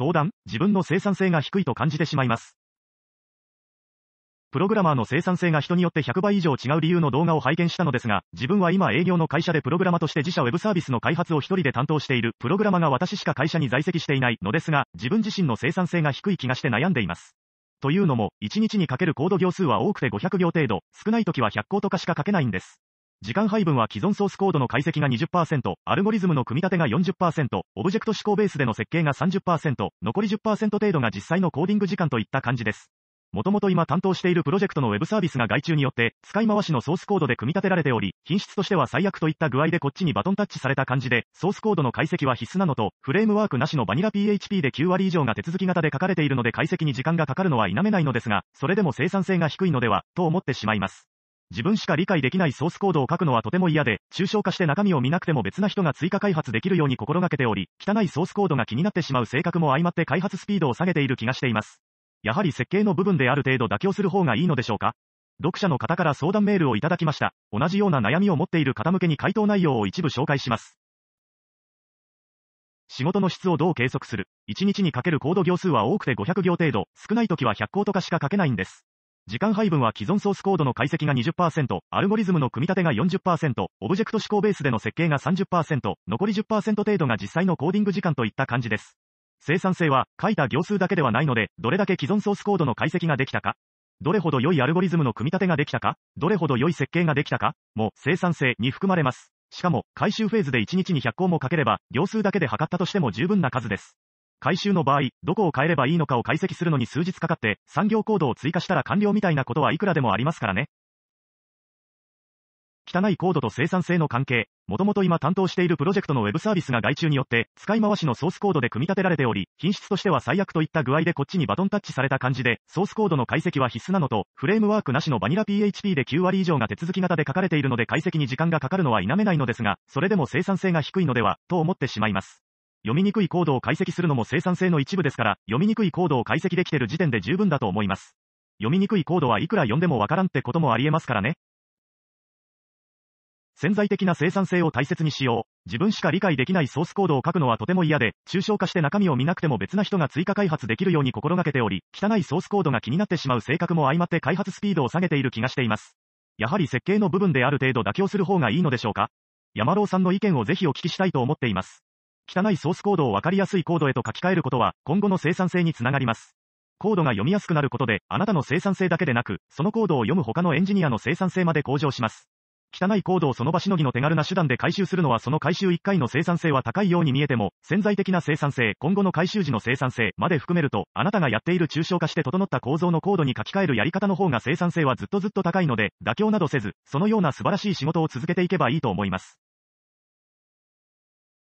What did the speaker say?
相談、自分の生産性が低いと感じてしまいます。プログラマーの生産性が人によって100倍以上違う理由の動画を拝見したのですが、自分は今営業の会社でプログラマとして自社ウェブサービスの開発を一人で担当している、プログラマが私しか会社に在籍していないのですが、自分自身の生産性が低い気がして悩んでいます。というのも、1日にかけるコード行数は多くて500行程度、少ない時は100行とかしか書けないんです。時間配分は既存ソースコードの解析が20%、アルゴリズムの組み立てが40%、オブジェクト思考ベースでの設計が30%、残り10%程度が実際のコーディング時間といった感じです。もともと今担当しているプロジェクトのウェブサービスが外注によって、使い回しのソースコードで組み立てられており、品質としては最悪といった具合でこっちにバトンタッチされた感じで、ソースコードの解析は必須なのと、フレームワークなしのバニラ PHP で9割以上が手続き型で書かれているので解析に時間がかかるのは否めないのですが、それでも生産性が低いのでは、と思ってしまいます。自分しか理解できないソースコードを書くのはとても嫌で、抽象化して中身を見なくても別な人が追加開発できるように心がけており、汚いソースコードが気になってしまう性格も相まって開発スピードを下げている気がしています。やはり設計の部分である程度妥協する方がいいのでしょうか？読者の方から相談メールをいただきました。同じような悩みを持っている方向けに回答内容を一部紹介します。仕事の質をどう計測する ?1 日にかけるコード行数は多くて500行程度、少ない時は100行とかしか書けないんです。時間配分は既存ソースコードの解析が20%、アルゴリズムの組み立てが40%、オブジェクト思考ベースでの設計が30%、残り10%程度が実際のコーディング時間といった感じです。生産性は、書いた行数だけではないので、どれだけ既存ソースコードの解析ができたかどれほど良いアルゴリズムの組み立てができたかどれほど良い設計ができたかも、生産性に含まれます。しかも、回収フェーズで1日に100項もかければ、行数だけで測ったとしても十分な数です。回収の場合、どこを変えればいいのかを解析するのに数日かかって、産業コードを追加したら完了みたいなことはいくらでもありますからね。汚いコードと生産性の関係、もともと今担当しているプロジェクトのウェブサービスが外注によって、使い回しのソースコードで組み立てられており、品質としては最悪といった具合でこっちにバトンタッチされた感じで、ソースコードの解析は必須なのと、フレームワークなしのバニラ PHP で9割以上が手続き型で書かれているので解析に時間がかかるのは否めないのですが、それでも生産性が低いのでは、と思ってしまいます。読みにくいコードを解析するのも生産性の一部ですから、読みにくいコードを解析できてる時点で十分だと思います。読みにくいコードはいくら読んでもわからんってこともありえますからね。潜在的な生産性を大切にしよう。自分しか理解できないソースコードを書くのはとても嫌で、抽象化して中身を見なくても別な人が追加開発できるように心がけており、汚いソースコードが気になってしまう性格も相まって開発スピードを下げている気がしています。やはり設計の部分である程度妥協する方がいいのでしょうか？山郎さんの意見をぜひお聞きしたいと思っています。汚いソースコードをわかりやすいコードへと書き換えることは、今後の生産性につながります。コードが読みやすくなることで、あなたの生産性だけでなく、そのコードを読む他のエンジニアの生産性まで向上します。汚いコードをその場しのぎの手軽な手段で回収するのはその回収1回の生産性は高いように見えても、潜在的な生産性、今後の回収時の生産性まで含めると、あなたがやっている抽象化して整った構造のコードに書き換えるやり方の方が生産性はずっとずっと高いので、妥協などせず、そのような素晴らしい仕事を続けていけばいいと思います。